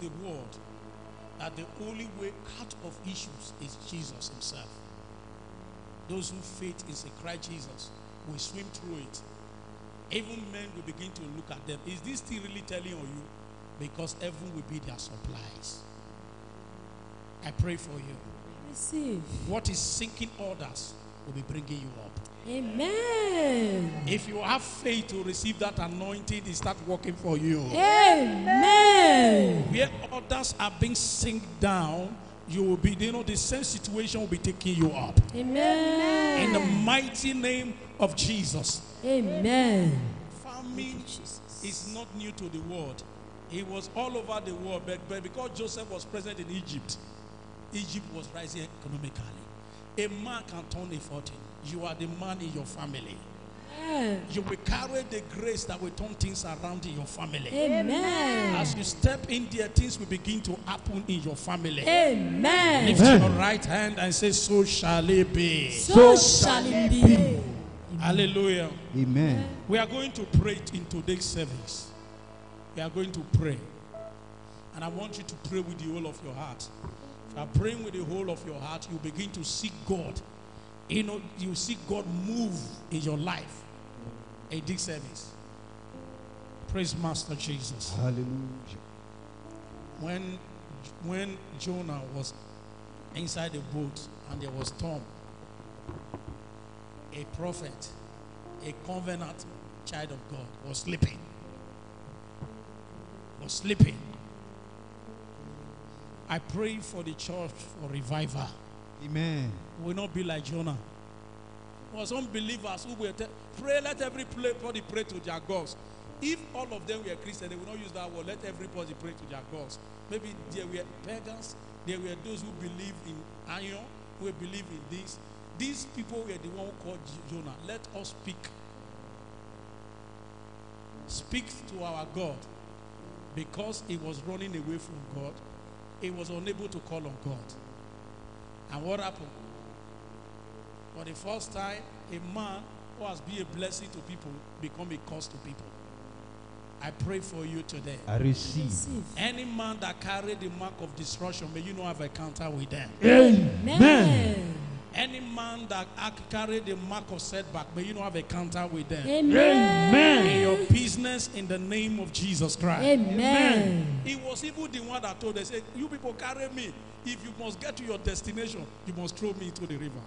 the world that the only way out of issues is Jesus Himself. Those who faith is in Christ Jesus will swim through it. Even men will begin to look at them. Is this still really telling on you? Because heaven will be their supplies. I pray for you. Receive. What is sinking orders will be bringing you up. Amen. If you have faith to receive that anointing, it start working for you. Amen. Where others are being sink down, you will be, you know, the same situation will be taking you up. Amen. In the mighty name of Jesus. Amen. Famine Jesus. is not new to the world. It was all over the world, but, but because Joseph was present in Egypt, Egypt was rising economically. A man can turn a fortune. You are the man in your family. Amen. You will carry the grace that will turn things around in your family. Amen. As you step in there, things will begin to happen in your family. Amen. Lift your right hand and say, So shall it be. So shall it be. Hallelujah. Amen. We are going to pray in today's service. We are going to pray. And I want you to pray with the whole of your heart. If you are praying with the whole of your heart, you begin to seek God. You know, you see God move in your life in this service. Praise Master Jesus. Hallelujah. when when Jonah was inside the boat and there was storm, a prophet, a covenant child of God was sleeping. Was sleeping. I pray for the church for revival. Amen. Will not be like Jonah. There were some believers who will tell, pray, let everybody pray to their gods. If all of them were Christians, they will not use that word. Let everybody pray to their gods. Maybe there were pagans, there were those who believe in iron, who believe in this. These people were the one who called Jonah. Let us speak. Speak to our God. Because he was running away from God, he was unable to call on God. And what happened? For the first time, a man who has been a blessing to people become a curse to people. I pray for you today. I receive. Receive. Any man that carry the mark of destruction, may you not have a encounter with them. Amen. Any man that act- carry the mark of setback, may you not have a encounter with them. Amen. In your business, in the name of Jesus Christ. Amen. He was even the one that told them, say, You people carry me. If you must get to your destination, you must throw me into the river.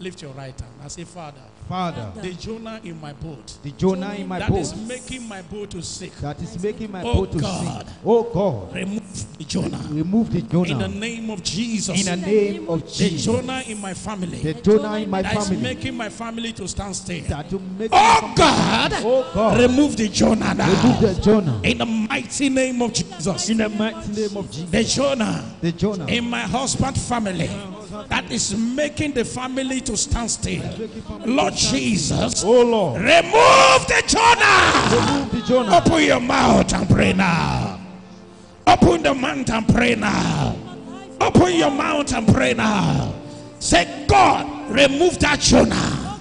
Lift your right hand. I say, Father, Father, the Jonah in my boat the Jonah in my that boat is making my boat to sink. that is making my Oh boat to God. sink. Oh God, Remove the Jonah. remove the Jonah. In the name of Jesus. in the name of Jesus. the Jonah in my family. The Jonah in my that is family making my family to stand still. that to make Oh God. Oh God, Remove the Jonah now. remove the Jonah In the mighty name of Jesus. in the mighty name of Jesus. The Jonah The Jonah in my husband's family that is making the family to stand still. Lord Jesus, Oh Lord, remove the Jonah. remove the Jonah. Open your mouth and pray now. Open the mouth and pray now. Open your mouth and pray now. Say, God, remove that Jonah.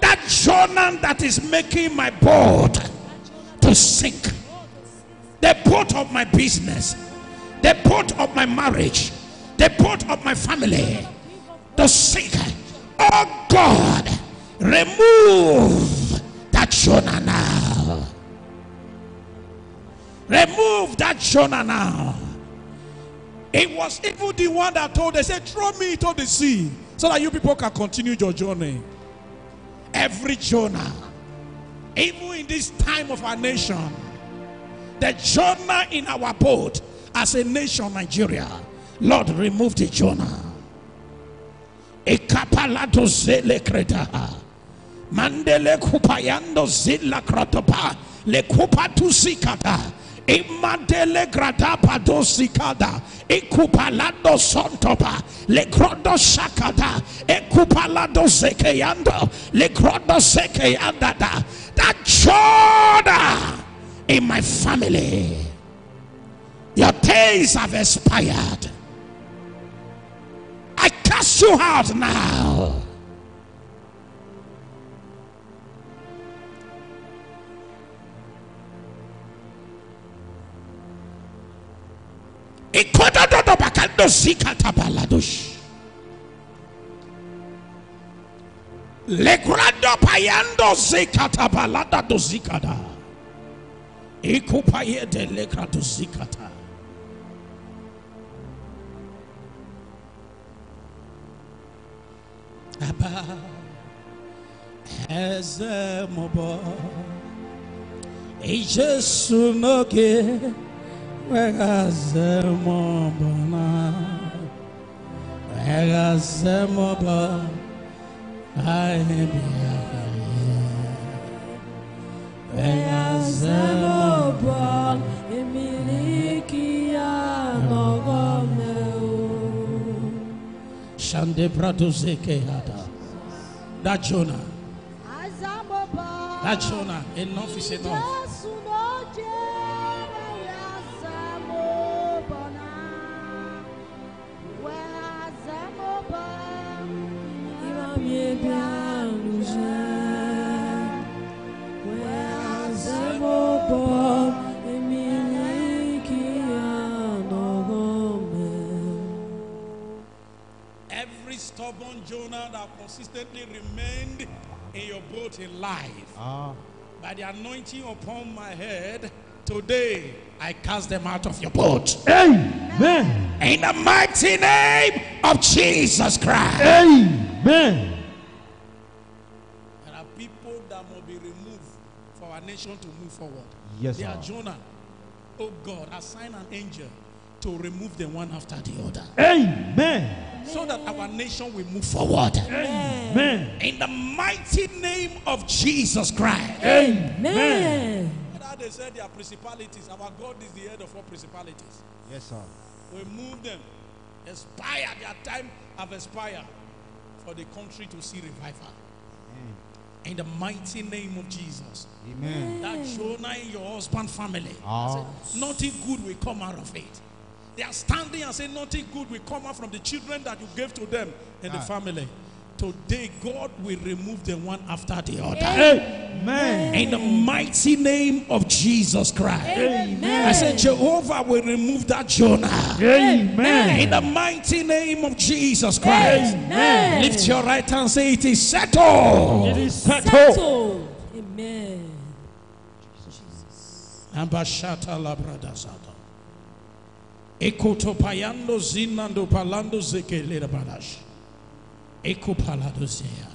That Jonah that is making my boat to sink. The boat of my business. The boat of my marriage. The boat of my family. To sink. Oh God, remove that Jonah now. Remove that Jonah now. It was even the one that told they said, throw me into the sea so that you people can continue your journey. Every Jonah, even in this time of our nation, the Jonah in our boat as a nation, Nigeria, Lord, remove the Jonah. Ekapalado zele kreta. Mandele kupayando zilla kratopa. Le kupatu sikata. Imadele gradapa dosikada. Ikupalado sontopa. Le krodo shakada. Ekupalado zekeyando. Le krodo zekeyanda da. That Jonah in my family. Your days have expired. I cast you out now. Legrando payando zikata balada do zikada. Ikupaye de legrado zikata. Abba, ezemobo, Ijesu n'oge weghazemobona, weghazemobo, anyị bịa weghazemobo. Zemobon, emiliki ya nọgọme o. Shande brado zeke hada. That Jonah, that Jonah, enough is enough. Jesu That consistently remained in your boat in life, Ah. by the anointing upon my head, today I cast them out of your boat. Amen. In the mighty name of Jesus Christ. Amen. There are people that must be removed for our nation to move forward. Yes, They are. Jonah. Oh God, assign an angel to remove them one after the other. Amen. So that our nation will move forward. Amen. In the mighty name of Jesus Christ. Amen. How they said they are principalities. Our God is the head of all principalities. Yes, sir. We move them. Expire. Their time have expired for the country to see revival. In the mighty name of Jesus. Amen. That Jonah in your husband family. Ah. Nothing good will come out of it. They are standing and saying nothing good will come out from the children that you gave to them in the Ah. family. Today, God will remove them one after the other. Amen. In the mighty name of Jesus Christ. I said, Jehovah will remove that Jonah. In the mighty name of Jesus Christ. Amen. Lift your right hand and say, It is settled. It is settled. Settled. Amen. Ambashata labradazada. Ekoto payando zinando palando zeke lerabadash. Eko palado zeya.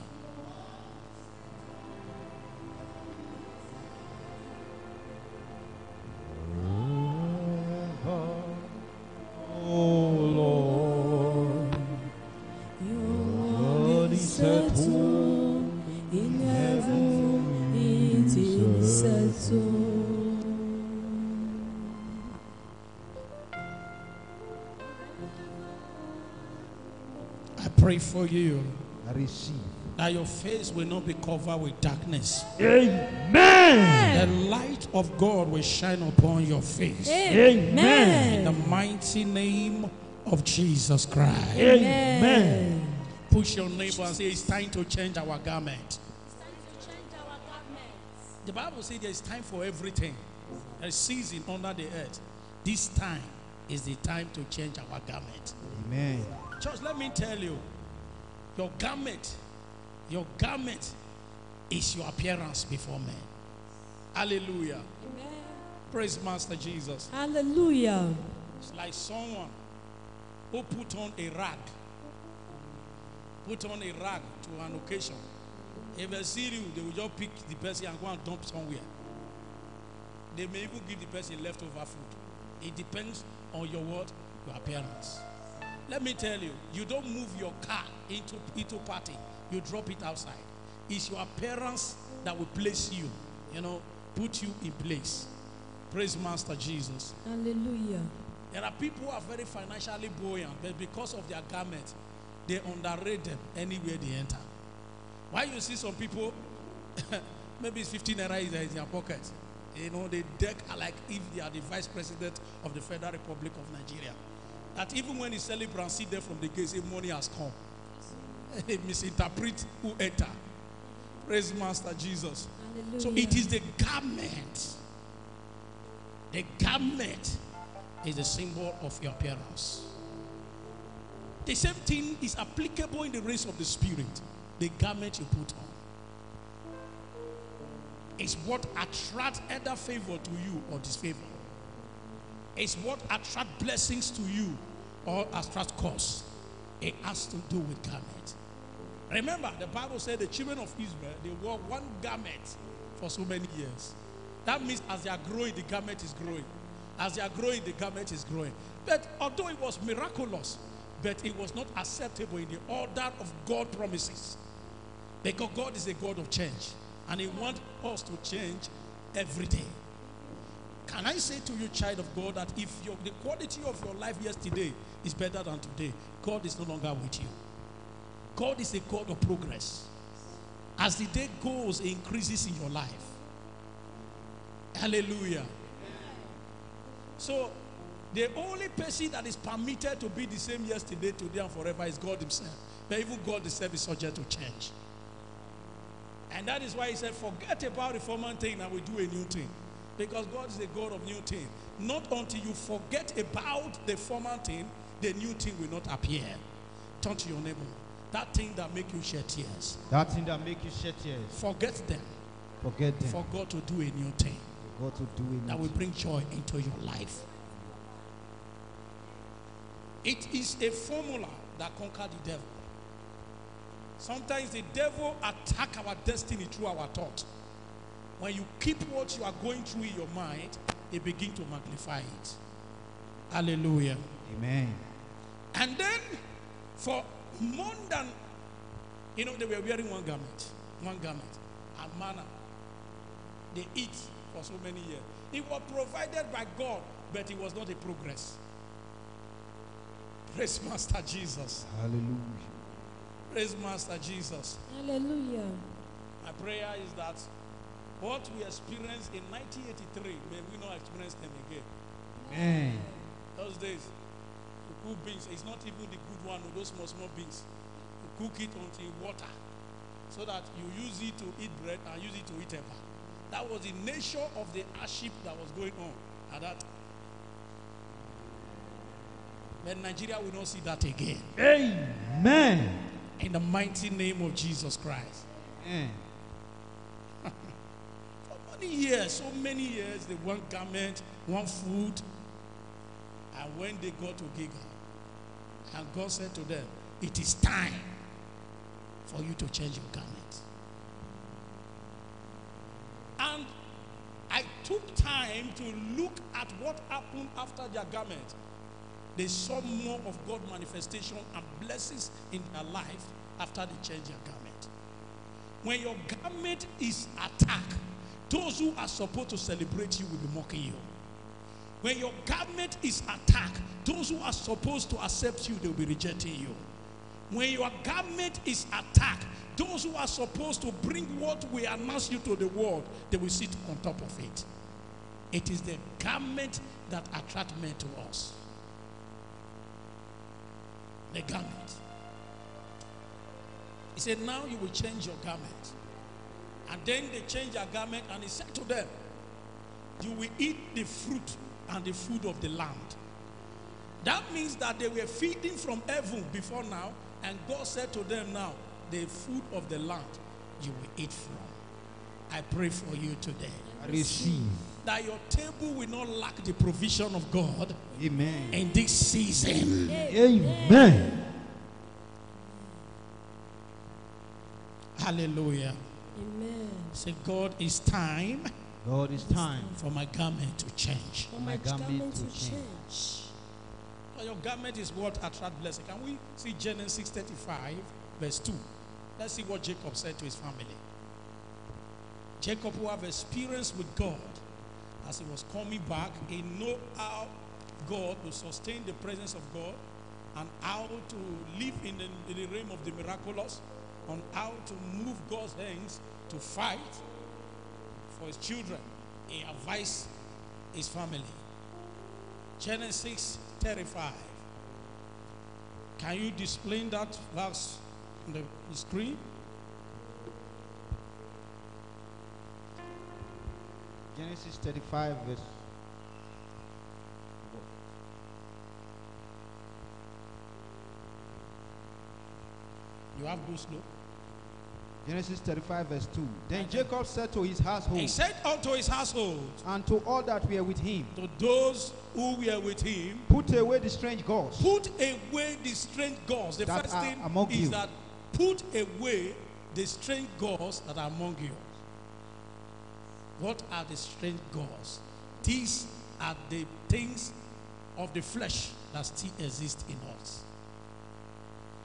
Oh Lord, Your word pray for you I receive. that your face will not be covered with darkness. Amen. The light of God will shine upon your face. Amen. In the mighty name of Jesus Christ. Amen. Push your neighbor and say, It's time to change our garment. The Bible says there's time for everything. There's season under the earth. This time is the time to change our garment. Amen. Church, let me tell you, your garment, your garment is your appearance before men. Hallelujah. Praise Master Jesus. Hallelujah. It's like someone who put on a rag, put on a rag to an occasion. If they see you, they will just pick the person and go and dump somewhere. They may even give the person leftover food. It depends on your word, Your appearance. Let me tell you, you don't move your car into, into party. You drop it outside. It's your appearance that will place you, you know, put you in place. Praise Master Jesus. Hallelujah. There are people who are very financially buoyant, but because of their garment, they underrate them anywhere they enter. Why you see some people, maybe it's 15 naira uh, is in their pocket. You know, they deck like if they are the vice president of the Federal Republic of Nigeria. That even when he celebrate see there from the gate, say money has come. Misinterpret who enter. Praise Master Jesus. Hallelujah. So it is the garment, the garment is the symbol of your appearance. The same thing is applicable in the race of the spirit. The garment you put on is what attracts either favor to you or disfavor. It's what attracts blessings to you or attract curse. It has to do with garment. Remember, the Bible said the children of Israel they wore one garment for so many years. That means as they are growing, the garment is growing. As they are growing, the garment is growing. But although it was miraculous, but it was not acceptable in the order of God promises. Because God is a God of change. And He wants us to change every day. Can I say to you, child of God, that if your, the quality of your life yesterday is better than today, God is no longer with you. God is a God of progress. As the day goes, it increases in your life. Hallelujah. So, the only person that is permitted to be the same yesterday, today, and forever is God Himself. But even God Himself is subject to change. And that is why He said, Forget about the former thing and we do a new thing. Because God is a God of new thing. Not until you forget about the former thing, the new thing will not appear. Turn to your neighbor. That thing that make you shed tears. That thing that make you shed tears. Forget them Forget them. for God to do a new thing For God to do it. that will bring joy into your life. It is a formula that conquer the devil. Sometimes the devil attack our destiny through our thought. When you keep what you are going through in your mind, it begin to magnify it. Hallelujah. Amen. And then, for more than, you know, they were wearing one garment, one garment, and manna. They eat for so many years. It was provided by God, but it was not a progress. Praise Master Jesus. Hallelujah. Praise Master Jesus. Hallelujah. My prayer is that what we experienced in 1983, may we not experience them again. Amen. Those days, you cook beans, it's not even the good one, those small, small beans. You cook it until water so that you use it to eat bread and use it to eat eba. That was the nature of the hardship that was going on at that time. But Nigeria will not see that again. Amen. In the mighty name of Jesus Christ. Amen. Many years, so many years, they want garment, want food. And when they got to Gilgal, and God said to them, It is time for you to change your garment. And I took time to look at what happened after their garment. They saw more of God manifestation and blessings in their life after they changed their garment. When your garment is attacked, those who are supposed to celebrate you will be mocking you. When your garment is attacked, those who are supposed to accept you, they will be rejecting you. When your garment is attacked, those who are supposed to bring what we announce you to the world, they will sit on top of it. It is the garment that attract men to us. The garment. He said, Now you will change your garment. And then they changed their garment, and he said to them, You will eat the fruit and the food of the land. That means that they were feeding from heaven before now, and God said to them, Now, the food of the land you will eat from. I pray for you today receive. that your table will not lack the provision of God Amen. in this season. Amen. Hallelujah. Amen. Say, God, it's time God, it's time. for my garment to change. For My my garment garment to to change. change. Now, Your garment is what attract blessing. Can we see Genesis 35, verse 2? Let's see what Jacob said to his family. Jacob, who have experience with God, as he was coming back, he know how God will sustain the presence of God and how to live in the, in the realm of the miraculous, on how to move God's hands to fight for his children. He advised his family. Genesis 35. Can you display that verse on the screen? Genesis 35, verse. You have those notes? Genesis 35, verse 2. Then Jacob said to his household He said unto his household, and to all that were with him, to those who were with him, Put away the strange gods put away the strange gods. The first thing is you. that put away the strange gods that are among you. What are the strange gods? These are the things of the flesh that still exist in us.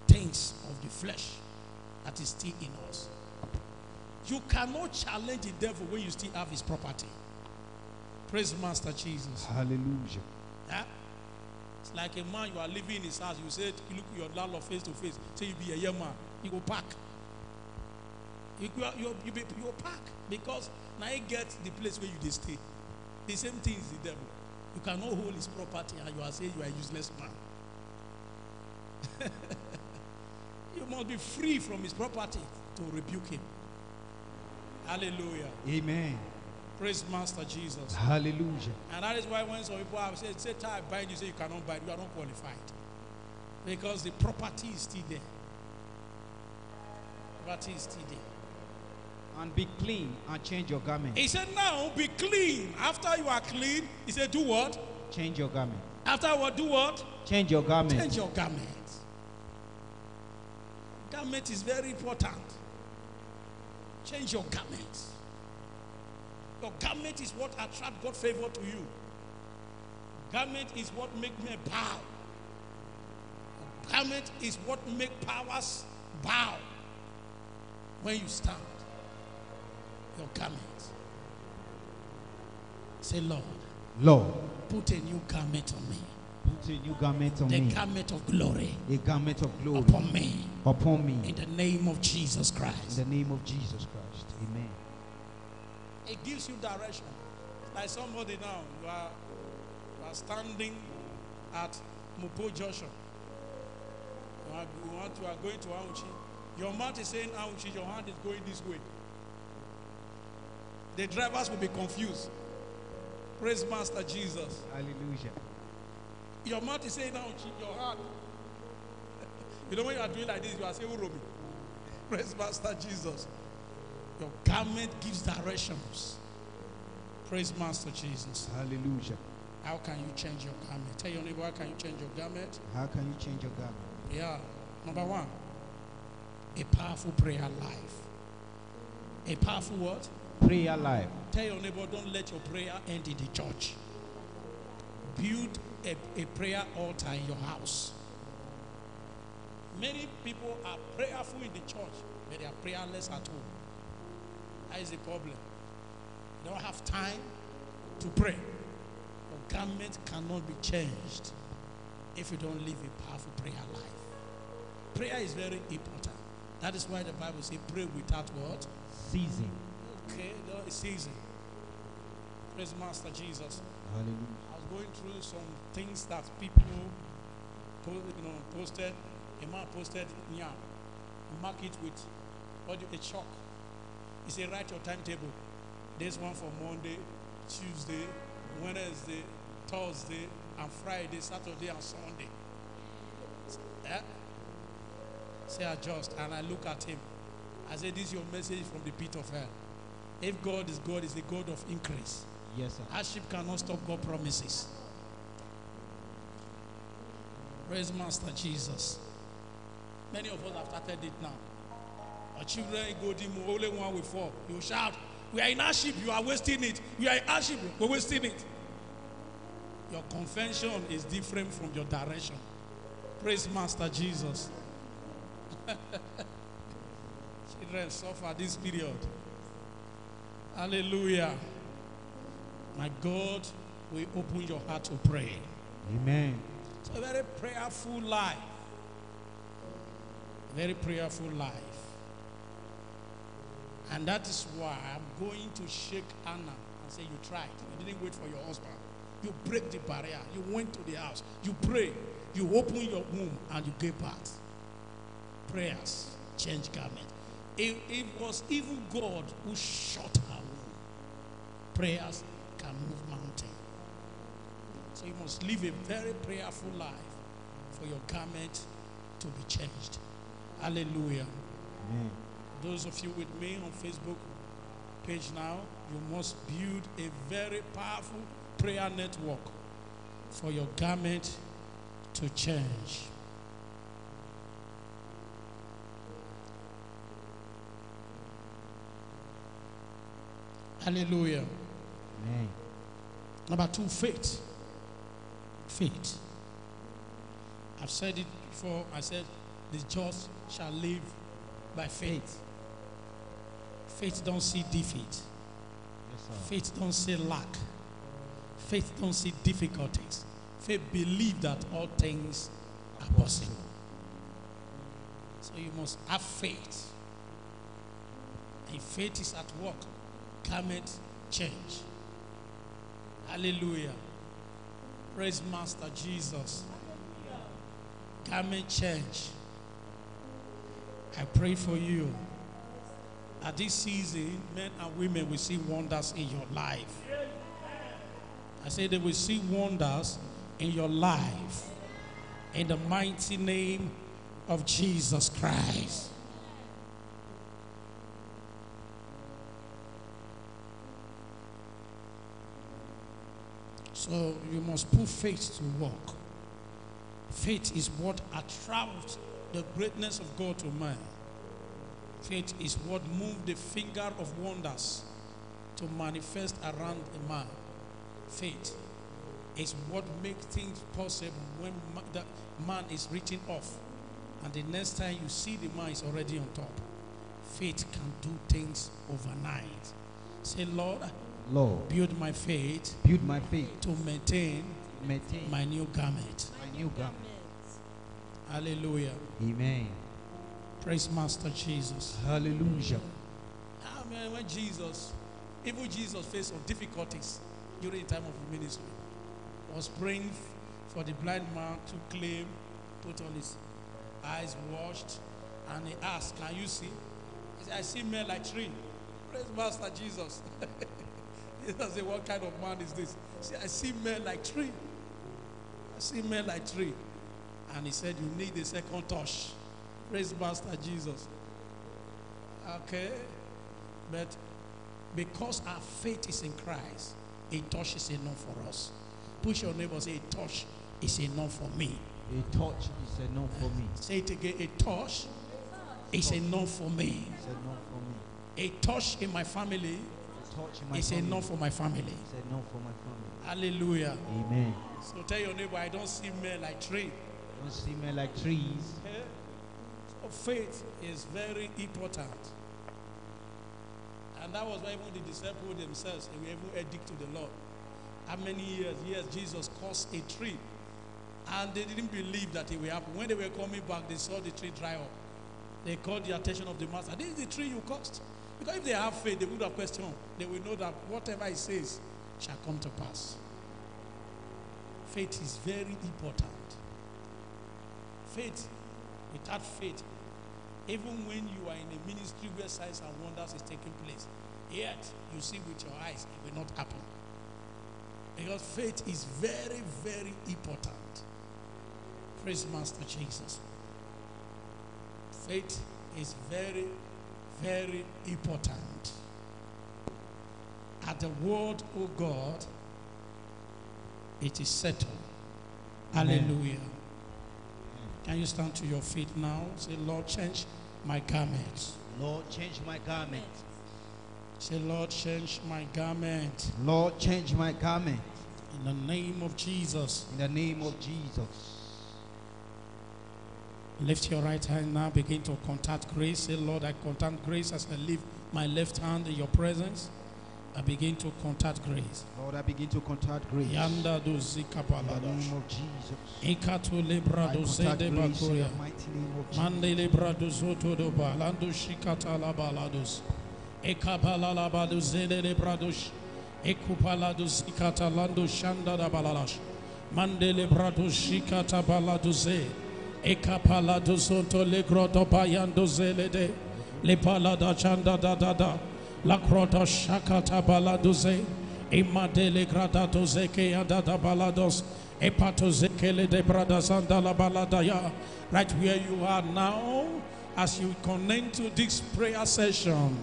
Things of the flesh that is still in us. You cannot challenge the devil when you still have his property. Praise Master Jesus. Hallelujah. Yeah? It's like a man you are living in his house. You say, you look your landlord face to face. Say you be a young man. You go park. You go, you, you, be, you park because now he get the place where you stay. The same thing is the devil. You cannot hold his property and you are saying you are a useless man. must be free from his property to rebuke him. Hallelujah. Amen. Praise Master Jesus. Hallelujah. And that is why when some people have said, say, I bind you, say you cannot bind, you are not qualified. Because the property is still there. Property is still there. And be clean and change your garment. He said, now be clean. After you are clean, he said, do what? Change your garment. After what? Do what? Change your garment. Change your garment. Garment is very important. Change your garment. Your garment is what attract God favor to you. Garment is what make me bow. Garment is what make powers bow when you stand. Your garment. Say, Lord, Lord, put a new garment on me. Put a new garment on The me. garment of glory A garment of glory upon me. upon me. In the name of Jesus Christ. In the name of Jesus Christ. Amen. It gives you direction. Like somebody now, you are, you are standing at Mupo Joshua. You are, you want to, you are going to Auchi. Your mouth is saying Auchi, your hand is going this way. The drivers will be confused. Praise Master Jesus. Hallelujah. Your mouth is saying Auchi, oh, your heart. you know when you are doing like this, you are saying oh, Uromi. Praise Master Jesus. Your garment gives directions. Praise Master Jesus. Hallelujah. How can you change your garment? Tell your neighbor, how can you change your garment? How can you change your garment? Yeah. Number one, a powerful prayer life. A powerful what? Prayer life. Tell your neighbor, don't let your prayer end in the church. Build a, a prayer altar in your house. Many people are prayerful in the church, but they are prayerless at home. That is the problem. They don't have time to pray. Your garment cannot be changed if you don't live a powerful prayer life. Prayer is very important. That is why the Bible says, pray without what? Season. Okay, no, it's easy. Praise Master Jesus. Hallelujah. I going through some things that people, you know, posted. A man posted, yeah, mark it with what a chalk. He said, write your timetable. There's one for Monday, Tuesday, Wednesday, Thursday, and Friday, Saturday, and Sunday. Eh? Say adjust, and I look at him. I said, this is your message from the pit of hell. If God is God, is a God of increase. Yes, sir. Hardship cannot stop God promises. Praise Master Jesus. Many of us have started it now. Our children go dim, only one will fall. You shout, We are in hardship, you are wasting it. We are in hardship, we're wasting it. Your convention is different from your direction. Praise Master Jesus. Children suffer this period. Hallelujah. My God will open your heart to pray. Amen. It's a very prayerful life. Very prayerful life. And that is why I'm going to shake Anna and say, You tried. You didn't wait for your husband. You break the barrier. You went to the house. You pray. You open your womb and you gave birth. Prayers change garment. It, it was even God who shut her womb. Prayers can move mountain. So you must live a very prayerful life for your garment to be changed. Hallelujah. Amen. Those of you with me on Facebook page now, you must build a very powerful prayer network for your garment to change. Hallelujah. Amen. Number two, faith. Faith. I've said it before. I said, the just shall live by faith. Faith don't see defeat. Yes. Faith don't see lack. Faith don't see difficulties. Faith believe that all things are possible. So you must have faith. If faith is at work, garment change. Hallelujah. Praise Master Jesus. Garment change. I pray for you. At this season, men and women will see wonders in your life. I say they will see wonders in your life. In the mighty name of Jesus Christ. So you must put faith to work. Faith is what attracts the greatness of God to man. Faith is what moves the finger of wonders to manifest around a man. Faith is what makes things possible when the man is written off. And the next time you see the man is already on top. Faith can do things overnight. Say, Lord, Lord, build my faith build my faith, to maintain maintain my new garment. my new garment. Hallelujah. Amen. Praise Master Jesus. Hallelujah. Ah, man, when Jesus, even Jesus faced some difficulties during the time of his ministry, was praying for the blind man to claim, put on his eyes washed, and he asked, Can you see? He said, I see men like tree. Praise Master Jesus. Jesus said, What kind of man is this? See, I see men like tree. I see men like tree. And he said, You need a second touch. Praise Master Jesus. Okay. But because our faith is in Christ, a touch is enough for us. Push your neighbor, say, A touch is enough for me. A touch is enough for me. Say it again, a touch is enough for me. It's enough for me. A touch in my family A touch in my is family. enough for my family. It's enough for my family. Hallelujah. Amen. So tell your neighbor, I don't see men like tree. Don't see men like trees. Okay? So faith is very important. And that was why even the disciples themselves, they were even edict to the Lord. How many years? Yes, Jesus caused a tree. And they didn't believe that it will happen. When they were coming back, they saw the tree dry up. They called the attention of the master. This is the tree you caused. Because if they have faith, they would have questioned. They will know that whatever he says shall come to pass. Faith is very important. Faith, without faith, even when you are in a ministry where signs and wonders is taking place, yet you see with your eyes, it will not happen. Because faith is very, very important. Praise Master Jesus. Faith is very, very important. At the word, of God, it is settled. Amen. Hallelujah. Can you stand to your feet now? Say, Lord, change my garment. Lord, change my garment. Say, Lord, change my garment. Lord, change my garment. In the name of Jesus. In the name of Jesus. Lift your right hand now. Begin to contact grace. Say, Lord, I contact grace as I lift my left hand in your presence. I begin to contact grace. Lord, I begin to contact grace. Yanda do In the name of Jesus. Ikatu lebra I do contact zede grace in bakuria. the mighty name of Jesus. Mande lebra do zoto do balando shikata la balados. La badu zede lebra do sh- Ekupala do zikata lando shanda da balalash. Mande lebra do shikata balado. Ekapala do zoto le groto bayando zelede. Le chanda da da da. La shakata zeke balados. Epato de la. Right where you are now, as you connect to this prayer session,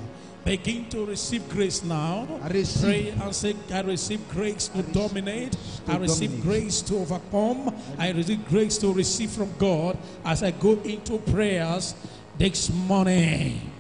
begin to receive grace now. I receive. Pray and say, I receive grace to dominate. to I receive dominate. grace to overcome. I receive grace to receive from God as I go into prayers this morning.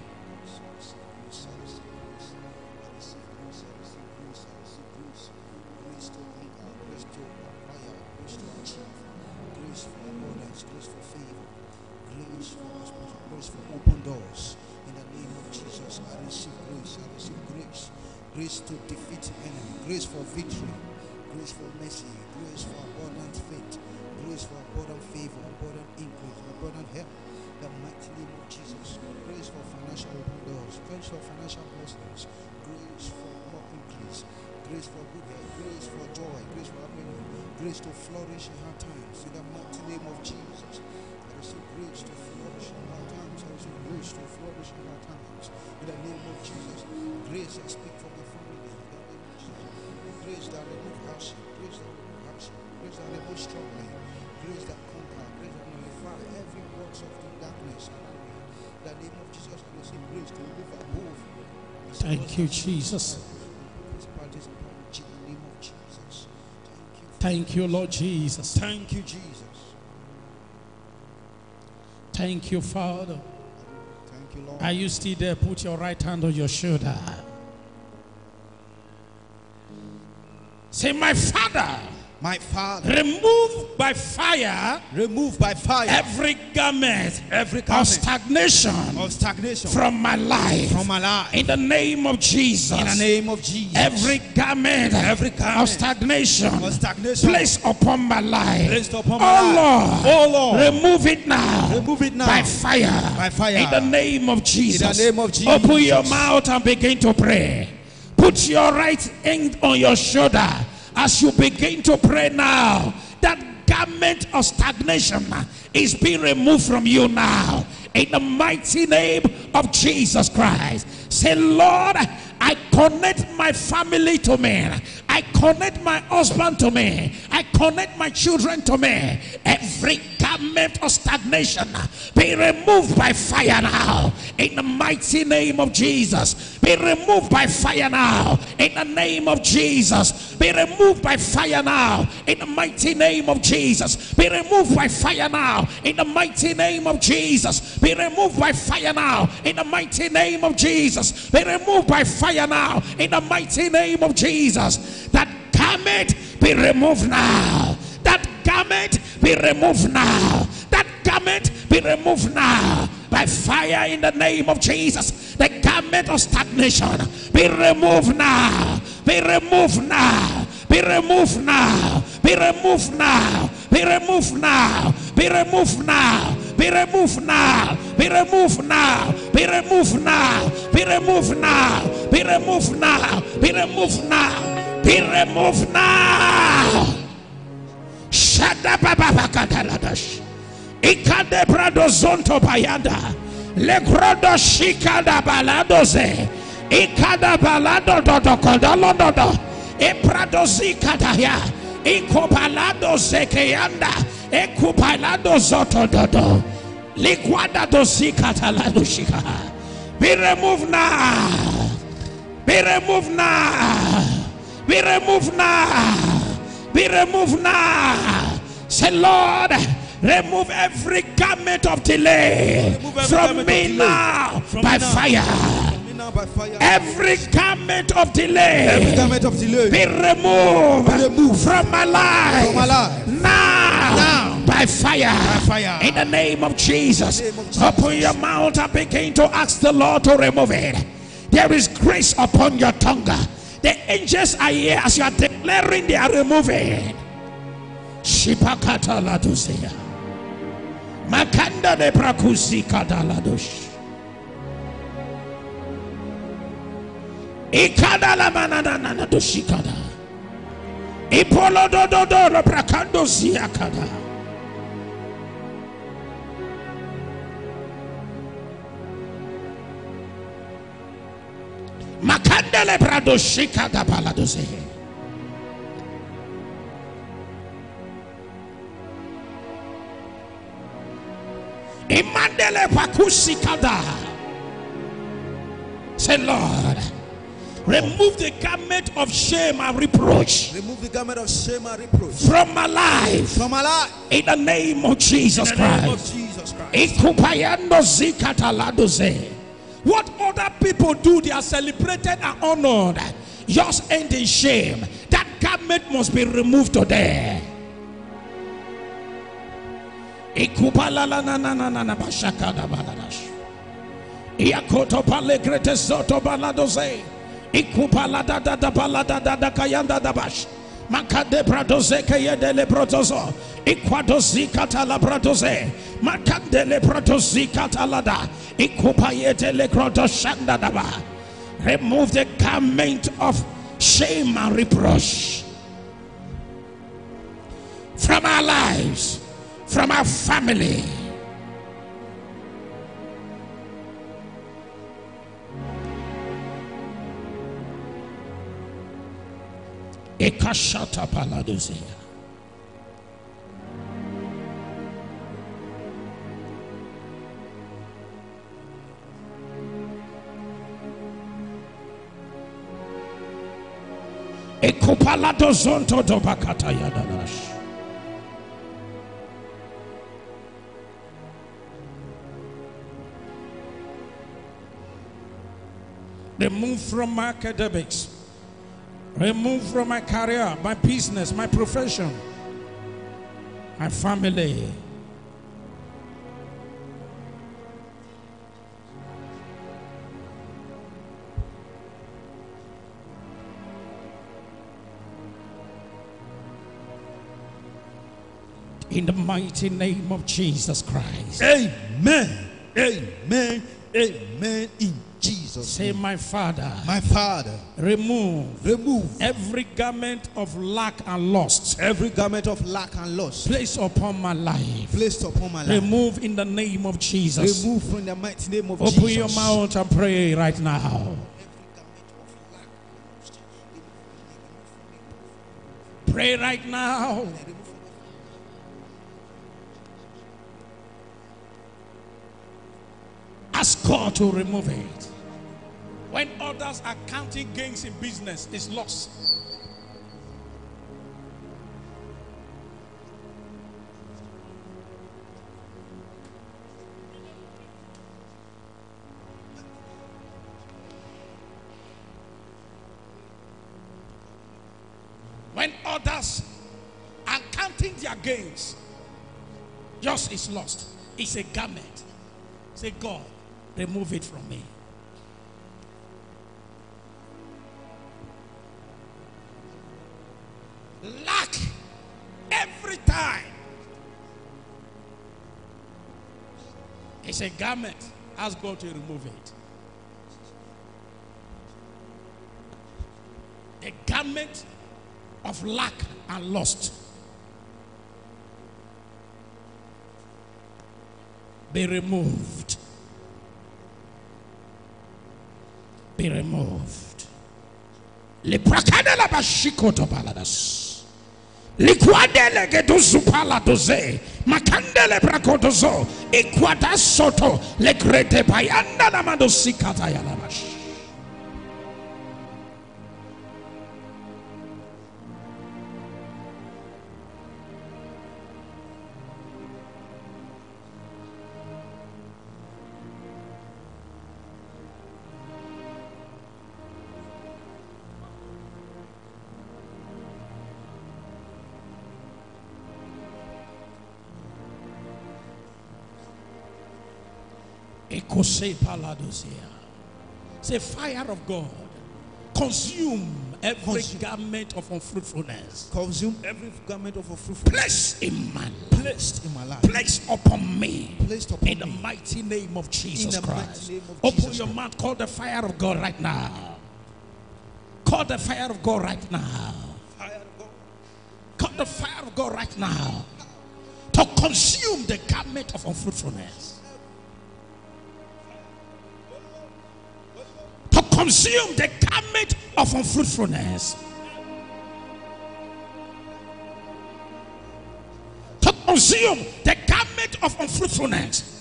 You, Lord Jesus. Thank you, Jesus. Thank you, Father. Thank you, Lord. Are you still there? Put your right hand on your shoulder. Say, My Father, My Father, remove by fire remove by fire every garment every garment. of stagnation of stagnation from my life. from my life. In the name of Jesus. In the name of Jesus. Every garment, Every garment of stagnation, of stagnation placed upon my life. placed upon my oh life. Lord, Oh Lord, remove it now. remove it now by fire. By fire. In the name of Jesus. In the name of Jesus. Open your mouth and begin to pray. Put your right hand on your shoulder as you begin to pray now. That garment of stagnation is being removed from you now. In the mighty name of Jesus Christ. Say, Lord, I connect my family to me. I connect my husband to me. I connect my children to me. Every garment of stagnation be removed by fire now. In the mighty name of Jesus. Be removed by fire now. In the name of Jesus. Be removed by fire now. In the mighty name of Jesus. Be removed by fire now. In the mighty name of Jesus. Be removed by fire now. In the mighty name of Jesus. Be removed by fire now. In the mighty name of Jesus. That garment be removed now. That garment be removed now. That garment be removed now. By fire in the name of Jesus. The garment of stagnation be removed now. Be removed now. Be removed now. Be removed now. Be removed now. Be removed now. Be removed now. Be removed now. Be removed now. Be removed now. Be removed now. Be removed now. Be removed now. Shadababakadaladash. Ikade brado zonto bayanda. Legrodo shikada baladoze. Ikada balado dodo kodolo dodo. Eprado zikada ya. Ikopalado zekeyanda. Ekupalado zoto dodo. Liquada dozikata lado shika. Be removed now. Be removed now. Be removed now. Be removed now. Say, Lord, remove every garment of delay from me now by fire. Every garment of delay Every garment of delay be removed, Be removed from my life, from my life. now, Now. by fire. By fire. In the name of Jesus, In the name of Jesus. open your mouth and begin to ask the Lord to remove it. There is grace upon your tongue. The angels are here as you are declaring they are removing. Shipakata ladusia. Makanda de prakusi kadaladush. Ikada la manana nana doshikada. Ipolo do do do la prakando ziakada. Makandele brado shikada baladoze. Imandele pakusikada. Say, Lord, remove the garment of shame and reproach Remove the garment of shame and reproach from my life from my life. in the name of Jesus In the name Christ. of Jesus Christ. What other people do, they are celebrated and honored. Yours end in shame. That garment must be removed today. Brodozo. Ikwadozi katala bradoze. Makande le brodozi. Ikupayete le krodoshanda da. Remove the garment of shame and reproach from our lives, from our family. Ekashata paladozea. Ekopalado zonto dobakata yadanash. Remove from my academics. Remove from my career, my business, my profession, my family. In the mighty name of Jesus Christ. Amen. Amen. Amen. In Jesus. Say, name. my Father, My Father, remove remove every garment of lack and lust every garment of lack and loss placed upon my life. placed upon my life. Remove in the name of Jesus. Remove from the mighty name of Open Jesus. Open your mouth and pray right now. Pray right now. Ask God to remove it. When others are counting gains in business, it's loss. When others are counting their gains, yours is lost. It's a garment. Say, God, remove it from me. Lack every time. It's a garment. Ask God to remove it. A garment of lack and lust. Be removed. Be removed. Leprakadela bashikoto baladas. Liquadele geduzu paladoze. Makandele brakodozo. Equada soto. Legrete payanda namado sikata Say fire of God. Consume every Consume. garment of unfruitfulness. Consume every garment of a fruitful Place in my life. placed in my life. Place upon me. Placed upon In the me. mighty name of Jesus In Christ. of Open Jesus your Christ. mouth. Call the fire of God right now. Call the fire of God right now. Fire of God. Call the fire of God right now. To consume the garment of unfruitfulness. Consume the garment of unfruitfulness. To consume the garment of unfruitfulness.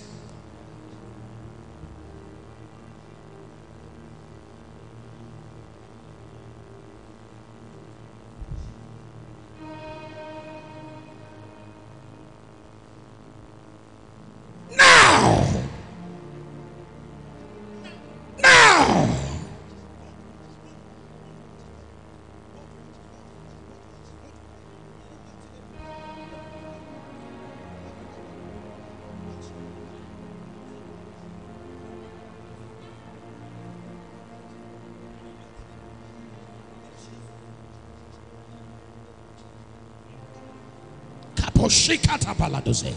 Koshikata Baladose.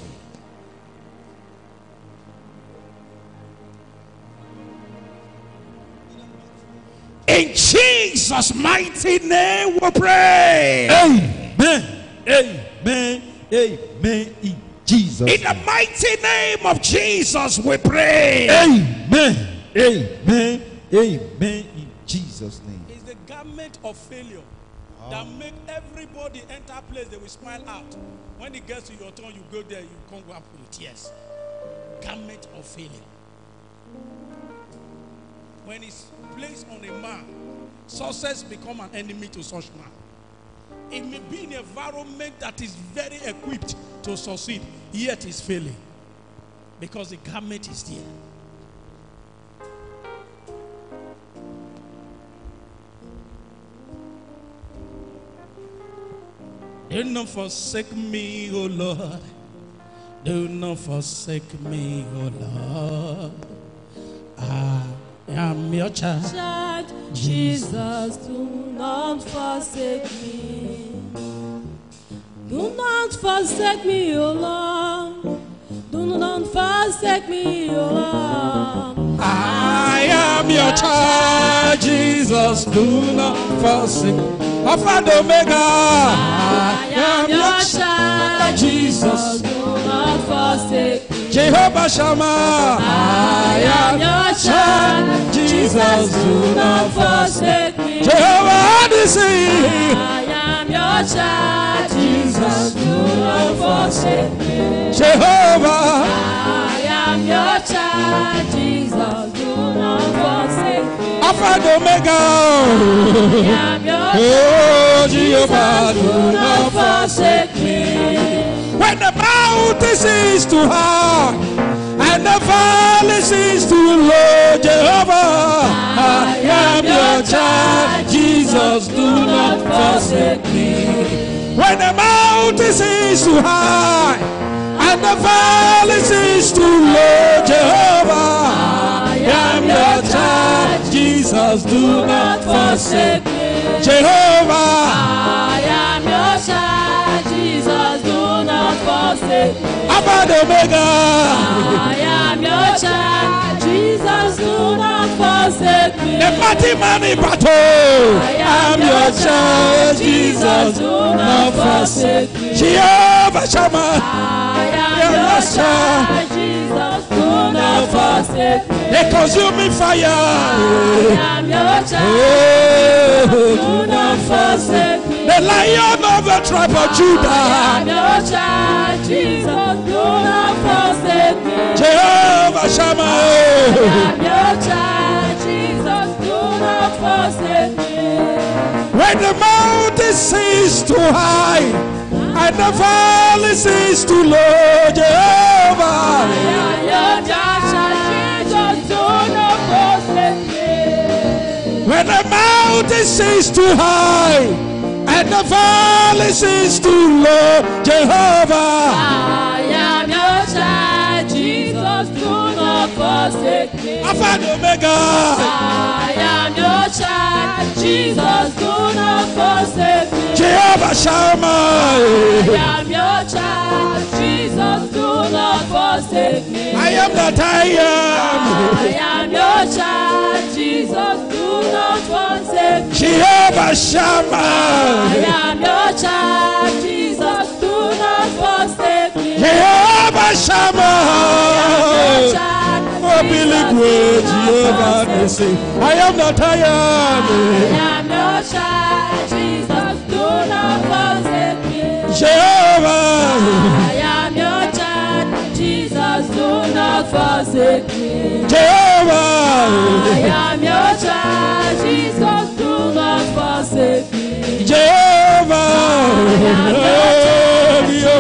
In Jesus' mighty name we pray. Amen. Amen. Amen. In Jesus. In the mighty name of Jesus we pray. Amen. Amen. Amen. In Jesus' name. It's the garment of failure that oh. make everybody enter place they will smile out. When it gets to your turn, you go there, you come up with tears. Garment of failure. When it's placed on a man, success become an enemy to such man. It may be an environment that is very equipped to succeed, yet is failing. Because the garment is there. Do not forsake me, O Lord. Do not forsake me, O Lord. I am your child. Child, Jesus, do not forsake me. Do not forsake me, O Lord. Do not forsake me, O Lord. I am your child, Jesus. Do not forsake. Alpha and Omega. I am your child, Jesus, do not forsake me. Jehovah Shammah. I am your child, Jesus, do not forsake me. Jehovah Nissi. Am your child, Jesus, do not forsake me. Jehovah. I am your child, Jesus, do not forsake me. Alpha and Omega. I am your Oh, Jehovah, do not forsake me. When the mountain seems too high and the valley seems too low, Jehovah, I am your child. Jesus, do not forsake me. When the mountain seems too high and the valley seems too low, Jehovah, I am your child. Jesus, do not forsake me. Jehovah, I am your child, Alpha and Omega. I am your child, Jesus, do not forsake me. The mighty man in battle. I I'm your child, Jesus. do not forsake me. Jehovah Shammah. I am your child. Jesus, do not forsake me. The consuming I fire. am your child, Oh, do not forsake me. the lion the tribe of Judah. Jehovah Shammah. When the mountain seems too high and the valley seems too low, Jehovah. When the mountain seems too high and the valley seems too low, Jehovah, I am your child, Alpha and Omega, I am your child, Jesus, do not forsake me. Jehovah Shammah. I am your child, Jesus, do not forsake me. I am that I am, I am your child, Jesus, do not forsake me. Jehovah I am your child, Jesus, do not forsake me. Jehovah Shammah. Child, believe Jehovah Nissi. I am I am, I am your child, Jesus, do not forsake me. Jehovah. I am your child, Jesus, do not forsake me. Jehovah, I am your child, Jesus, do not forsake me. Jehovah, oh, Jehovah Do Nissi.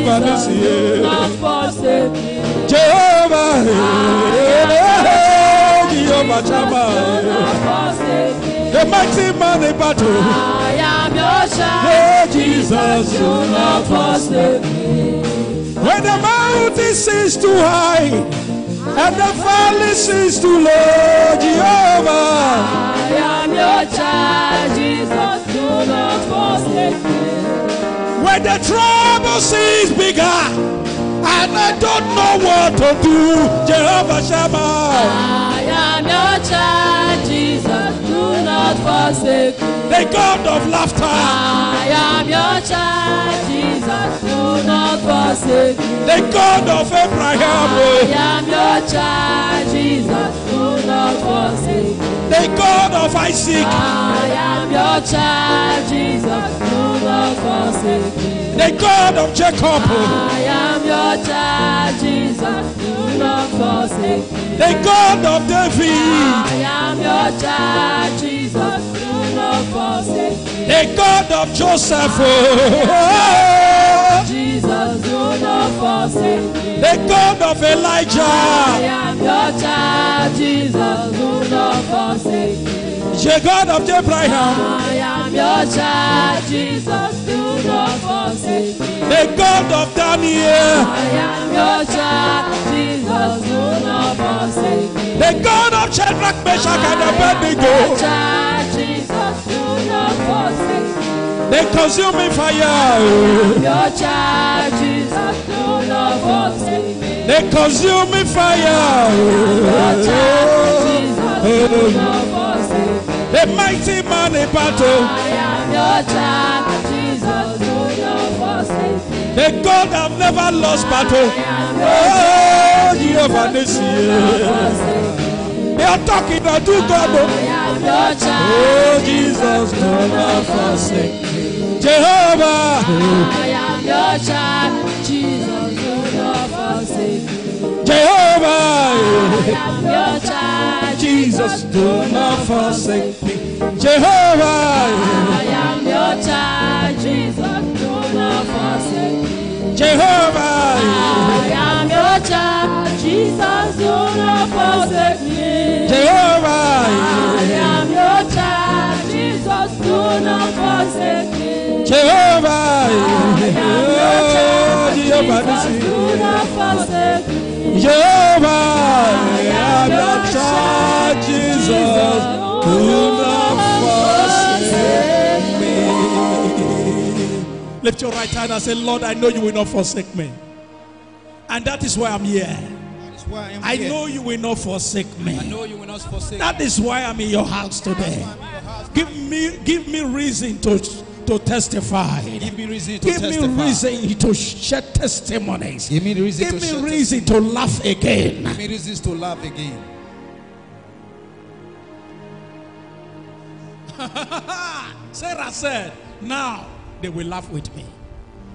Not forsake me. Jehovah, oh, Jehovah Do eh, eh, eh, Shammah, not forsake me. the mighty man in battle. I am your child, Jesus, do not forsake me. when the mountain seems too high and the valley seems too low, Jehovah, I am your child, Jesus, do not forsake me. When the trouble seems bigger, and I don't know what to do, Jehovah Shammah, I am your child, Jesus, do not forsake me. the God of laughter, I am your child, Jesus, do not forsake me. the God of Abraham, I am your child, Jesus, do not forsake me. the God of Isaac, I am your child, Jesus, the God of Jacob, I am your child, Jesus, do not forsake me. the God of David, I am your child, Jesus, do not forsake me. the God of Joseph, oh, Jesus, do not forsake me. the God of Elijah. I am your child, Jesus, do not forsake me. The God of Abraham, I am your child, Jesus, do not forsake me. the God of Daniel, I am your child, Jesus, do not forsake me. the God of Shadrach, Meshach, and Your Abednego, child, Jesus, do not forsake me. the consuming fire, oh, Your child, Jesus, do not forsake me. the consuming fire, Your child, Jesus, do not forsake me. The mighty man in battle, I am your child, Jesus, do not forsake me. the God have never lost battle. Oh, Jehovah Nissi, they are talking to do God. Oh. Oh, Jesus, do not forsake me. Jehovah, I am your child, Jesus, do not forsake me. Jehovah, I am your child, Jesus, do not forsake me. Jehovah, I am your child, Jesus, do not forsake me. Jehovah, I am your child, Jesus, do not forsake me. Jehovah, I am your child, Jesus, do not forsake me. Jehovah, I am your oh, child, oh, Jesus, do not forsake me. Jehovah, I am your child, Jesus, do not forsake me. Lift your right hand and say, Lord, I know you will not forsake me. And that is why I'm here. That is why I am I here. know you will not forsake me. I me. know you will not forsake That is why I'm in your house today. Give me, give me reason to, to testify. Give me reason to Give me reason to share testimonies. Give me reason Give to me reason to laugh again. Give me reasons to laugh again. Sarah said, Now they will laugh with me.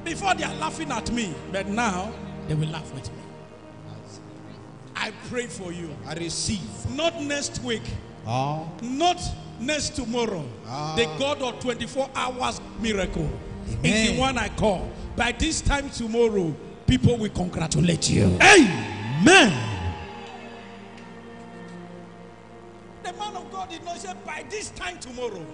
Before they are laughing at me, but now they will laugh with me. I pray for you. I receive. Not next week, Oh, not next tomorrow. Ah. The God of 24 hours miracle is the one I call. By this time tomorrow, people will congratulate you. amen. The man of God did not say, By this time tomorrow,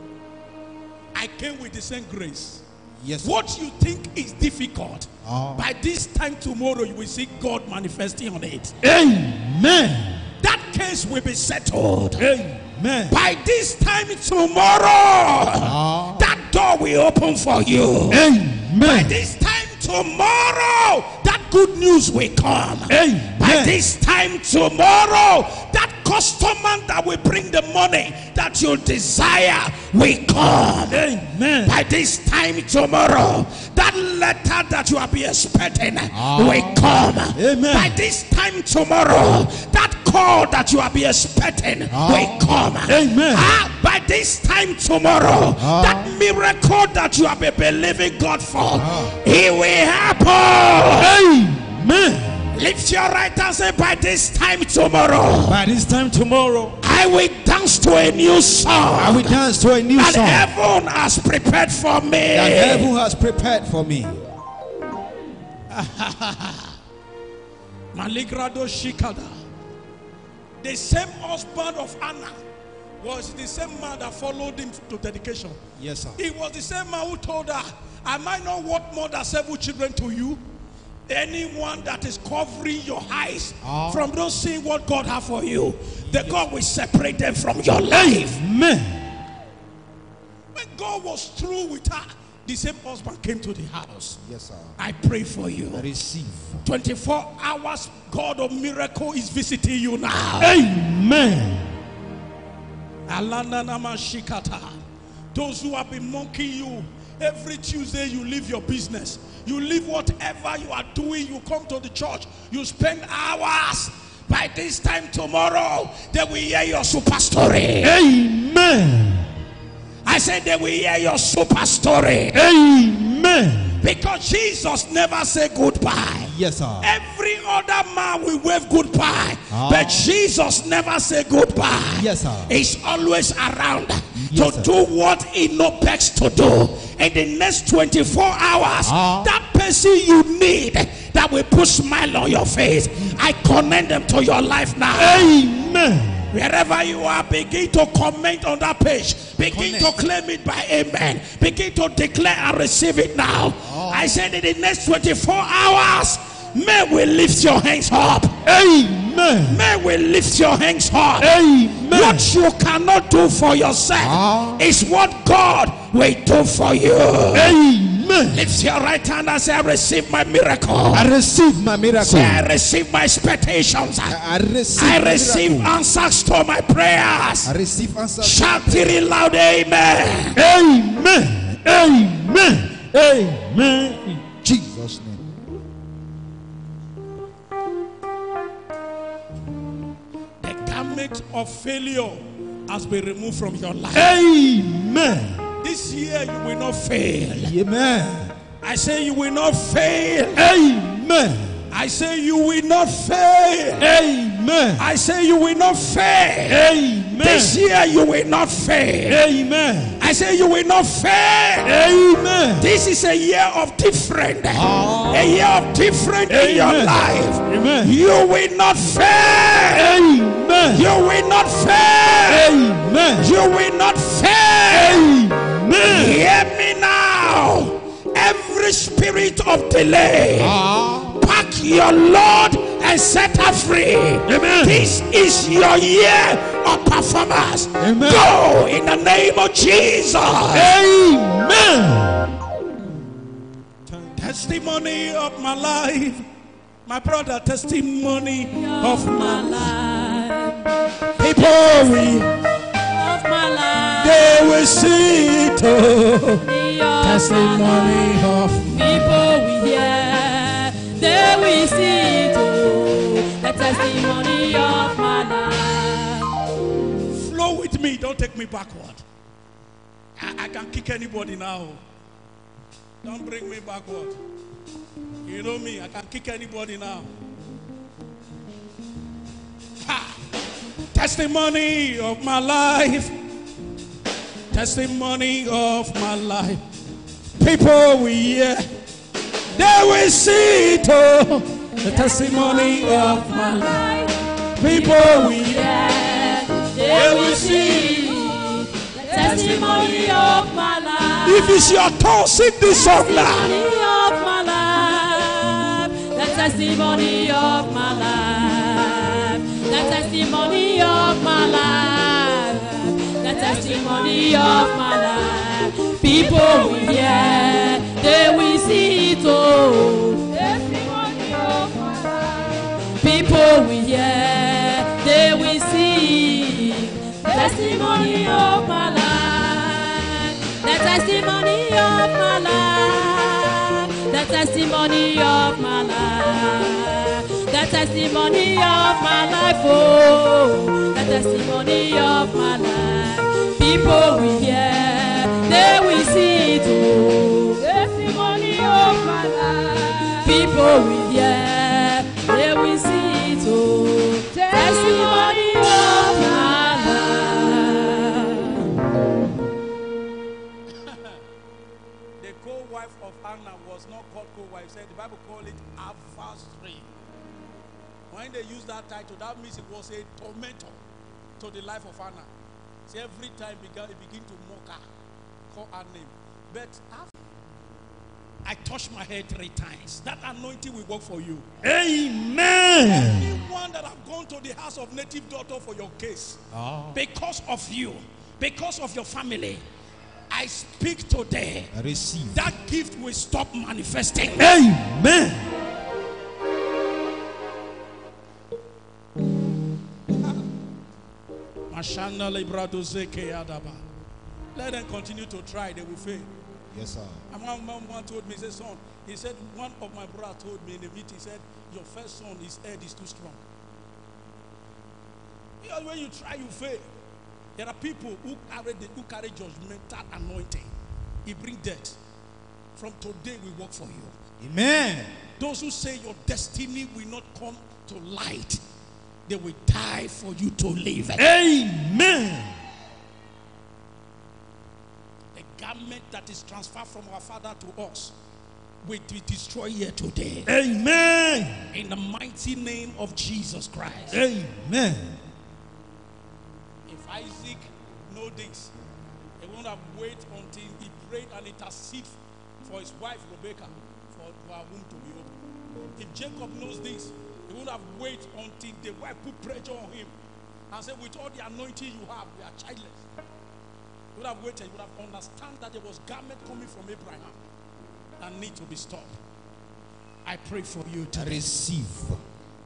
I came with the same grace. Yes. What you think is difficult, Ah. by this time tomorrow, you will see God manifesting on it. Amen. That case will be settled. Amen. By this time tomorrow, Ah. that door will open for you. Amen. By this time tomorrow, that good news will come. Amen. By this time tomorrow, that customer that will bring the money that you desire will come. Amen. By this time tomorrow, that letter that you have been expecting will come. Amen. By this time tomorrow, that call that you have been expecting will come. Amen. Ah, by this time tomorrow, Ah. that miracle that you have been believing God for, it will happen. Amen. Lift your right hand and say, by this time tomorrow, By this time tomorrow, I will dance to a new song. I will dance to a new that song heaven has prepared for me. that heaven has prepared for me. Maligrado Shikada. The same husband of Anna was the same man that followed him to dedication. Yes, sir. He was the same man who told her, Am I not worth more than seven children to you? Anyone that is covering your eyes Ah. from not seeing what God has for you, the God will separate them from your life. Amen. When God was through with her, The same husband came to the house. Yes, sir. I pray for you. Receive. 24 hours, God of miracle is visiting you now. Amen. Shikata. Those who have been mocking you, every Tuesday you leave your business, you leave whatever you are doing, you come to the church, you spend hours. By this time tomorrow, they will hear your super story. Amen. I said they will hear your super story. Amen. Because Jesus never said goodbye. Yes, sir. Every other man will wave goodbye, Ah. but Jesus never say goodbye. Yes, sir. He's always around Yes, to sir. do what he no begs to do. In the next 24 hours, Ah. that person you need that will put smile on your face, I connect them to your life now. Amen. Wherever you are, begin to comment on that page. Begin Connect. to claim it by amen. Begin to declare and receive it now. I said in the next 24 hours, may we lift your hands up. Amen. May we lift your hands up. Amen. What you cannot do for yourself Ah. is what God will do for you. Amen. Lift your right hand and say, I receive my miracle. I receive my miracle. Say, I receive my expectations. I I receive. I receive miracle. answers to my prayers. I receive answers. Shout it in loud, amen. Amen. Amen. Amen. In Jesus' name. Garment of failure has been removed from your life. Amen. This year you will not fail. Amen. I say you will not fail. Amen. I say you will not fail. Amen. I say you will not fail. Amen. This year you will not fail. Amen. I say you will not fail. Amen. This is a year of different. Ah. A year of different in your life. Amen. You will not fail. Amen. You will not fail. Amen. You will not fail. Amen. Hear me now. Every spirit of delay, ah. pack your Lord and set her free. Amen. This is your year of performance. Amen. Go in the name of Jesus. Amen. Testimony of my life. My brother, testimony of my life. People, we, of my life. they will see it. Be of Testimony of People we hear, they will see it. The testimony don't take me backward. I, I can kick anybody now. Don't bring me backward. You know me, I can kick anybody now. Ha! Testimony of my life. Testimony of my life. People we hear, they will see it. The testimony of my life. People we hear. They will see the testimony of my life. If it's your turn, sing this song now. testimony of my life. The testimony of my life. The testimony of my life. The testimony of my life. People will hear, they will Testimony of my life. The testimony of my life. The testimony of my life. The testimony of my life. Oh, the testimony of my life. People will hear, they will see it. Oh, testimony of my life. People will hear, they will see Anna was not called co-wife. Said the Bible called it adversary. When they use that title, that means it was a tormentor to the life of Anna. See, every time began, it begin to mock her, call her name. But after I touched my head three times, that anointing will work for you. Amen. Anyone that have gone to the house of native daughter for your case, ah. because of you, because of your family, I speak today. Receive. That gift will stop manifesting. Amen. Mashanda librado zeke adaba. Let them continue to try, they will fail. Yes, sir. And one man one told me, he said, son, he said, one of my brother told me in a meeting, he said, your first son, his head is too strong. Because when you try, you fail. There are people who carry, the, who carry judgmental anointing. He bring death. From today, we work for you. Amen. Those who say your destiny will not come to light, they will die for you to live. Amen. The garment that is transferred from our father to us will be destroyed here today. Amen. In the mighty name of Jesus Christ. Amen. Isaac know this, he won't have waited until he prayed and interceded for his wife Rebecca for, for her womb to be open. If Jacob knows this, he won't have waited until the wife put pressure on him and said, with all the anointing you have, we are childless. He would have waited, he would have understood that there was garment coming from Abraham that need to be stopped. I pray for you to Receive.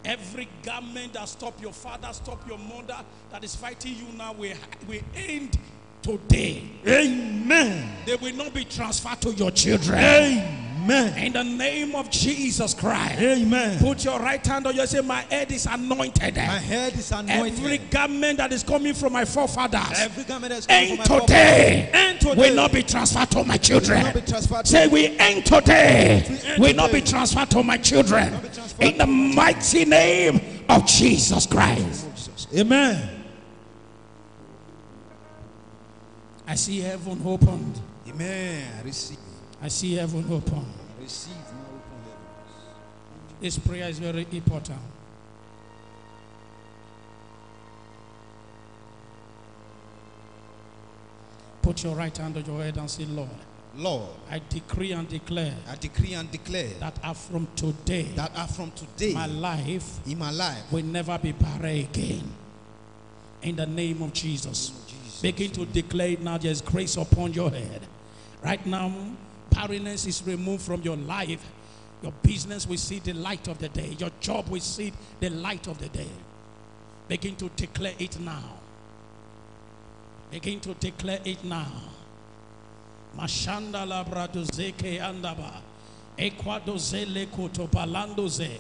Every garment that stop your father, stop your mother, that is fighting you now, we, we end today. Amen. They will not be transferred to your children. Amen. In the name of Jesus Christ. Amen. Put your right hand on your say, My head is anointed. My head is anointed. Every garment that is coming from my forefathers. Every garment that's coming end from my today, And today. Will not be transferred to my children. Will not be transferred to Say we end today, will not be transferred to my children. not be transferred In the mighty name of Jesus Christ. Amen. I see heaven opened. Amen. Receive. I see heaven open. Receive open heavens. This prayer is very important. Put your right hand on your head and say, Lord, Lord, I decree and declare I decree and declare that are from today, that are from today my life in my life. will never be barren again. In the name of Jesus. Begin to declare now. There's grace upon your head. Right now, barrenness is removed from your life. Your business will see the light of the day. Your job will see the light of the day. Begin to declare it now. Begin to declare it now. Mashanda labrado zeke andaba. Equado zele koto balando ze.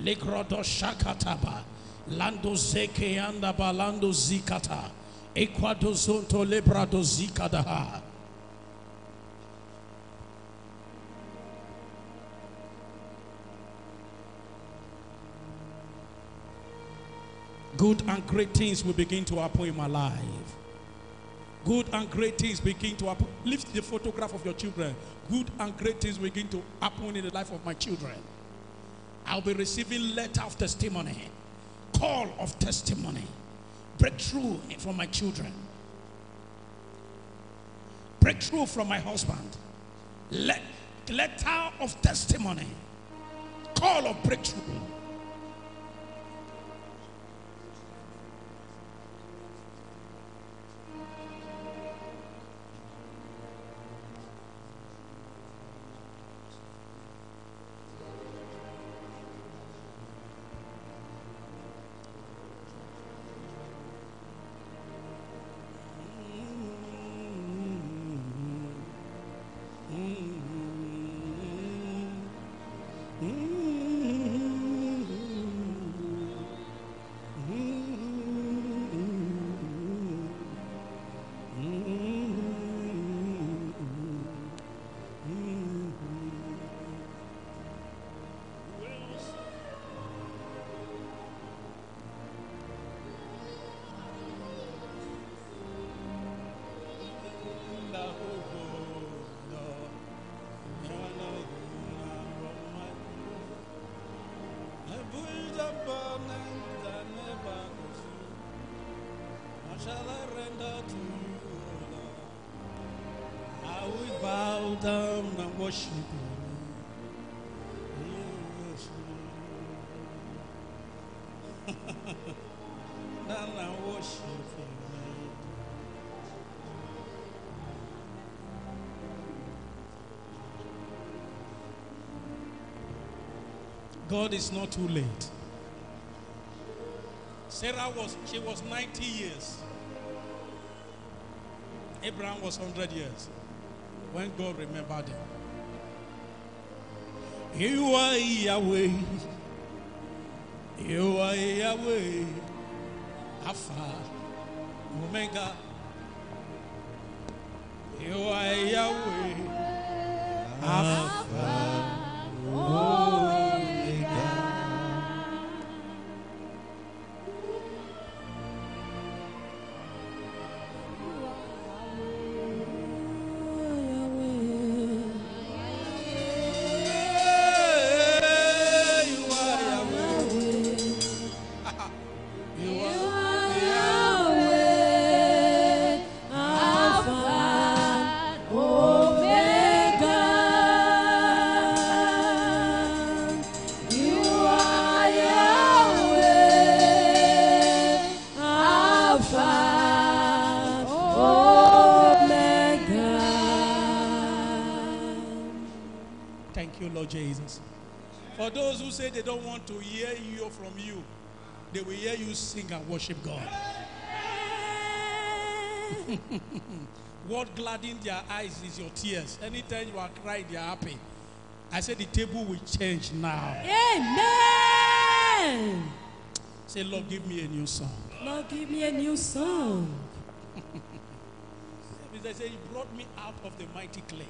Lekrodo shakataba. Lando zeke andaba lando zikata. Equado zonto. Good and great things will begin to happen in my life. Good and great things begin to happen. Lift the photograph of your children. Good and great things begin to happen in the life of my children. I'll be receiving letter of testimony, call of testimony, breakthrough from my children, breakthrough from my husband, Le- letter of testimony, call of breakthrough. God is not too late. Sarah was, she was 90 years. Abraham was 100 years when God remembered them. You are Yahweh. You are Yahweh. Alpha, Omega. You are Yahweh. Alpha. Don't want to hear you from you, they will hear you sing and worship God. What gladdens their eyes is your tears. Anytime you are crying, they are happy. I said the table will change now. Amen. Say, Lord, give me a new song. Lord, give me a new song. He said, He brought me out of the mighty clay.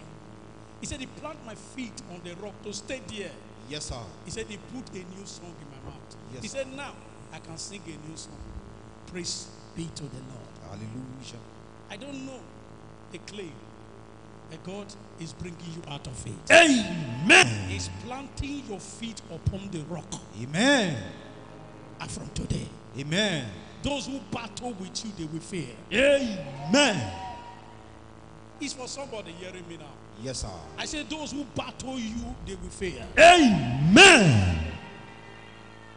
He said, He planted my feet on the rock to stay there. Yes, sir. He said, He put a new song in my mouth. Yes, he said, Now I can sing a new song. Praise be to the Lord. Hallelujah. I don't know the claim that God is bringing you out of it. Amen. He's planting your feet upon the rock. Amen. And from today, Amen. those who battle with you, they will fear. Amen. It's for somebody hearing me now. Yes, sir. I said, those who battle you, they will fear. Amen.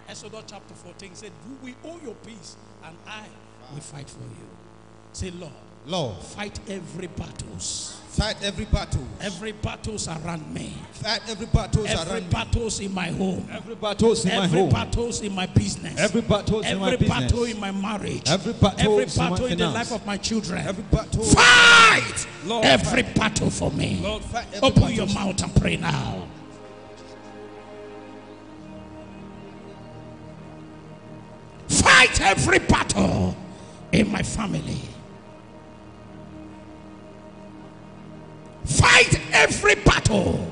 Exodus chapter 14 said, You will owe your peace, and I will fight for you. Say, Lord, Lord, fight every battles. fight every battle. Every battles around me. Fight every battle Every around me. battles in my home. Every battles in my home. Every battles in my business. Every battles in my business. Every battle in my marriage. Every battle Every in my battle in the life of my children. Every battle. Fight Lord, every battle for me. Lord, fight every Open battle. your mouth and pray now. Fight every battle in my family. Fight every battle.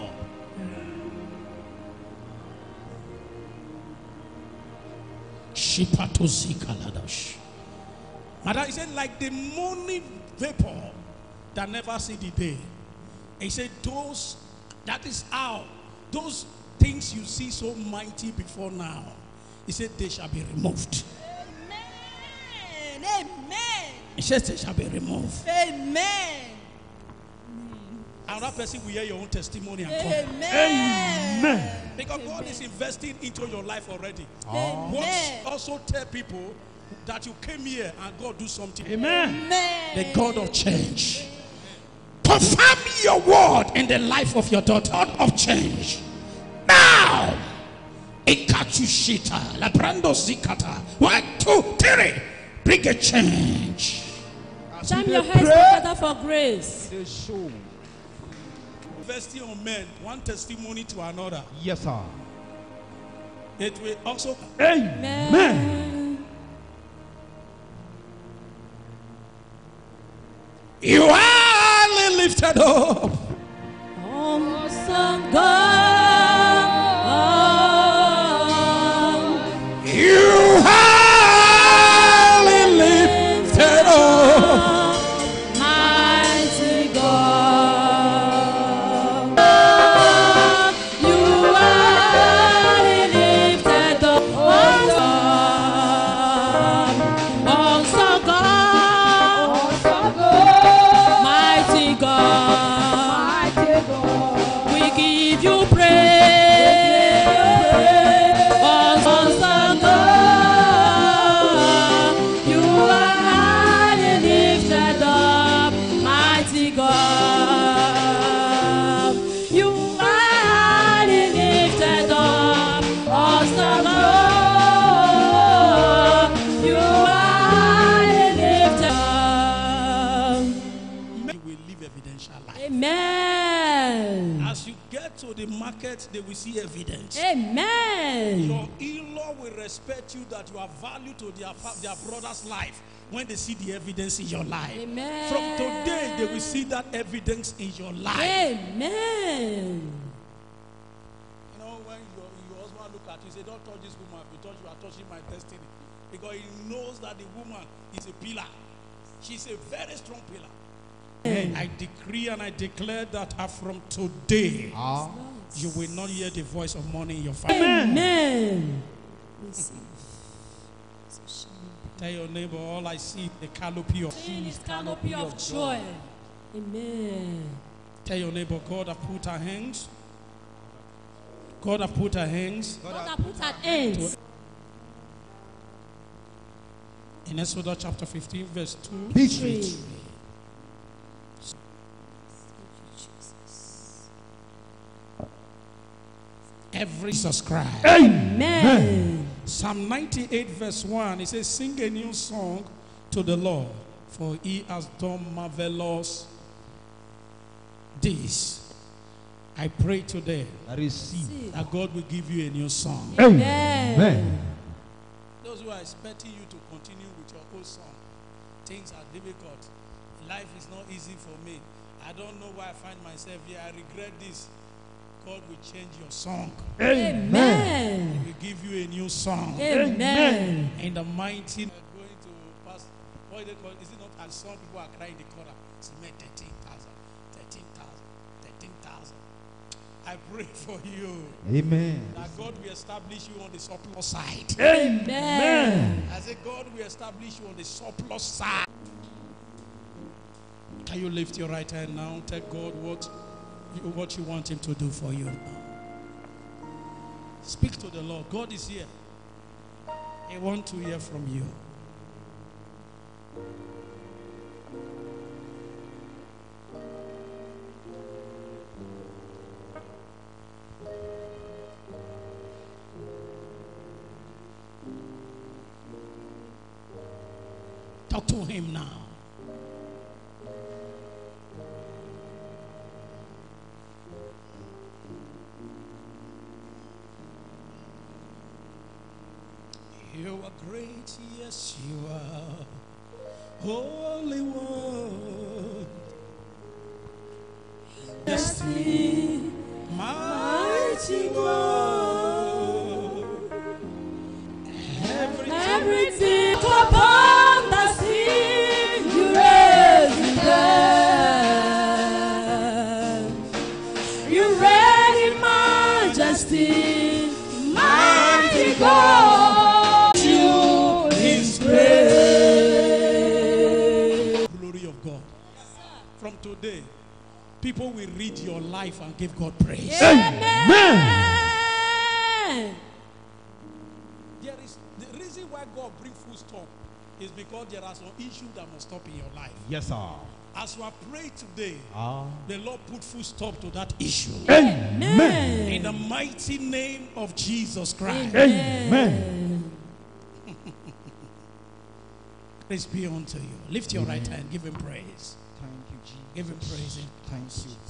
Shipatozika ladash. Madam, he said, like the morning vapor that never see the day. He said, those, that is how, those things you see so mighty before now, he said, they shall be removed. Amen. Amen. He said, they shall be removed. Amen. Another person will hear your own testimony and come. Amen. Because God is investing into your life already. Amen. What also tell people that you came here and God do something. Amen. the God of change. Confirm your word in the life of your daughter God of change. Now, Ikatushita, Labrando Zikata. One, two, three. Bring a change. Shine your hands together for grace. They on men, one testimony to another, Yes, sir. it will also Amen. You are highly lifted up. Awesome God. The market, they will see evidence. Amen. Your in-law will respect you that you are value to their, their brother's life when they see the evidence in your life. Amen. From today, they will see that evidence in your life. Amen. You know, when your, your husband look at you, say, don't touch this woman. If you touch, you are touching my destiny. Because he knows that the woman is a pillar. She's a very strong pillar. I decree and I declare that from today, Ah. You will not hear the voice of money in your family. Amen. Tell your neighbor, all I see is the canopy of In his canopy of joy. Amen. Tell your neighbor, God have put our hands. God have put our hands God has put an end. in Exodus chapter 15, verse 2. Victory. Every Jesus Christ. Amen. Psalm 98, verse 1, it says, Sing a new song to the Lord, for he has done marvelous this. I pray today I receive. that God will give you a new song. Amen. Those who are expecting you to continue with your old song, things are difficult. Life is not easy for me. I don't know why I find myself here. I regret this. God will change your song. Amen. He will give you a new song. Amen. In the mighty name, going to pass. What is it called? Is it not? as some people are crying in the corner. Cement 13,000, 13,000, 13,000. I pray for you Amen. that God will establish you on the surplus side. Amen. I say, God will establish you on the surplus side. Can you lift your right hand now? Tell God what you, what you want Him to do for you. Speak to the Lord. God is here. He wants to hear from you. You are today, Ah. the Lord put full stop to that issue. Amen. In the mighty name of Jesus Christ. Amen. Praise be unto you. Lift your right hand. Give him praise. Thank you, Jesus. Give him praise. Thank you, Father.